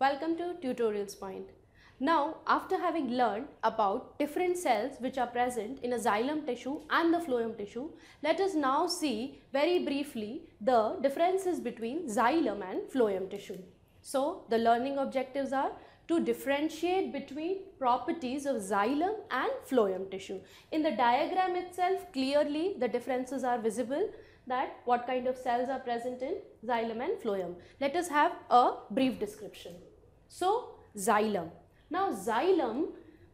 Welcome to Tutorials Point. Now, after having learned about different cells which are present in a xylem tissue and the phloem tissue, let us now see very briefly the differences between xylem and phloem tissue. So, the learning objectives are to differentiate between properties of xylem and phloem tissue. In the diagram itself, clearly the differences are visible that what kind of cells are present in xylem and phloem. Let us have a brief description. So, xylem. Now xylem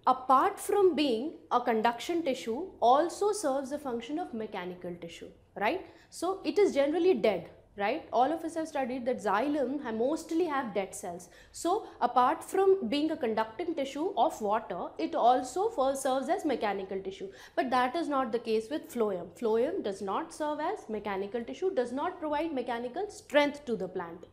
apart from being a conduction tissue also serves the function of mechanical tissue, right? So it is generally dead, right? All of us have studied that xylem have mostly have dead cells. So apart from being a conducting tissue of water, it also serves as mechanical tissue. But that is not the case with phloem. Phloem does not serve as mechanical tissue, does not provide mechanical strength to the plant.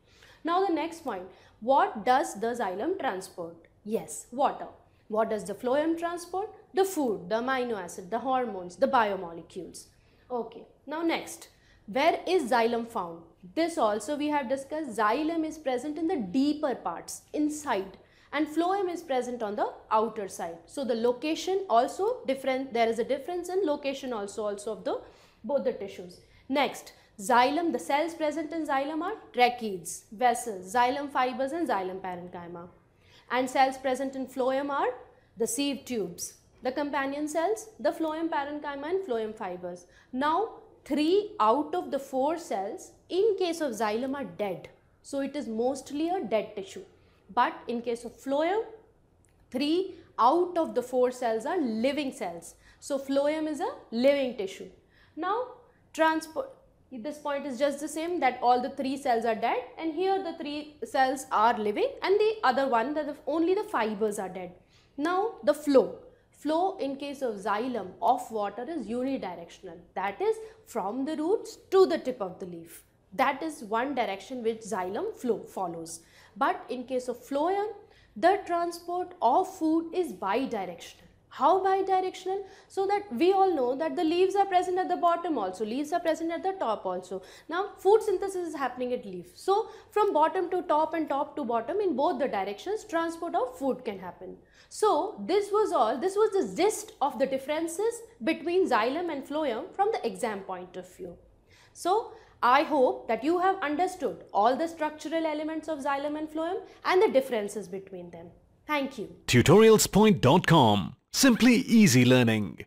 Now the next point, what does the xylem transport? Yes, water. What does the phloem transport? The food, the amino acid, the hormones, the biomolecules. Okay, now next, where is xylem found? This also we have discussed, xylem is present in the deeper parts, inside and phloem is present on the outer side. So the location also different, there is a difference in location also, also of the both the tissues. Next, xylem, the cells present in xylem are tracheids, vessels, xylem fibers and xylem parenchyma and cells present in phloem are the sieve tubes. The companion cells, the phloem parenchyma and phloem fibers. Now, three out of the four cells in case of xylem are dead. So, it is mostly a dead tissue. But in case of phloem, three out of the four cells are living cells. So, phloem is a living tissue. Now, transport this point is just the same that all the three cells are dead and here the three cells are living and the other one that only the fibers are dead. Now the flow. Flow in case of xylem of water is unidirectional that is from the roots to the tip of the leaf. That is one direction which xylem flow follows. But in case of phloem the transport of food is bidirectional how bidirectional? So that we all know that the leaves are present at the bottom also, leaves are present at the top also. Now food synthesis is happening at leaf. So from bottom to top and top to bottom in both the directions transport of food can happen. So this was all, this was the gist of the differences between xylem and phloem from the exam point of view. So I hope that you have understood all the structural elements of xylem and phloem and the differences between them. Thank you. Tutorialspoint.com Simply easy learning.